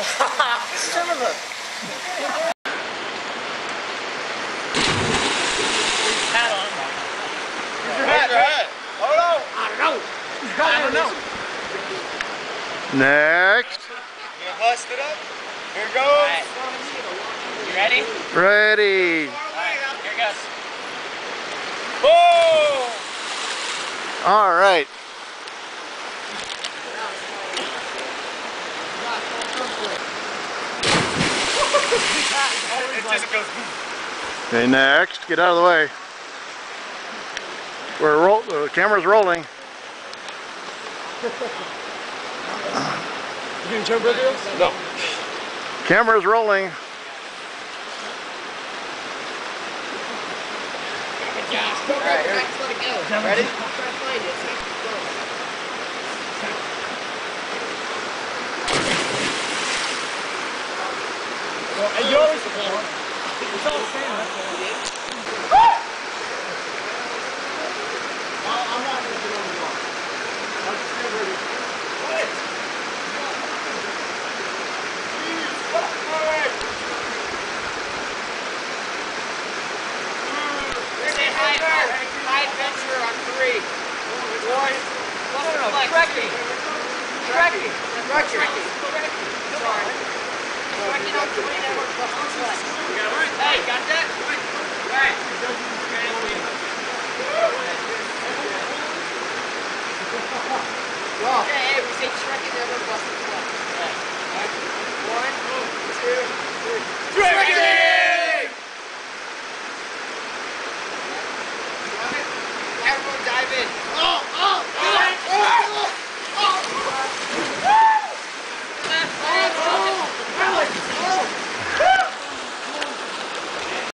Son of a... Hat on. Your hat, your hat. Hold on. I don't know. I don't know. Next. You gonna bust it up? Here it goes. Alright. You ready? Ready. Alright, here goes. Boom! All right. It just goes boom. Okay, next. Get out of the way. We're roll. The camera's rolling. You gonna turn brother No. Camera's rolling. Alright, ready? Ready? And you always It's all the same. Say high, high adventure on three. Trekking. Trekking. Trekking. Sorry. Trekking on three, we're plus. Ó. É, o Vicente Joaquim, eu gosto do